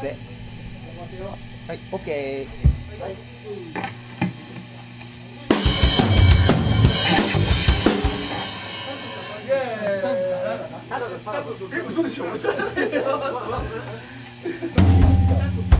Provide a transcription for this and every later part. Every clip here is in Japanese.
で。はいオッケえ嘘でしょ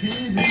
TV.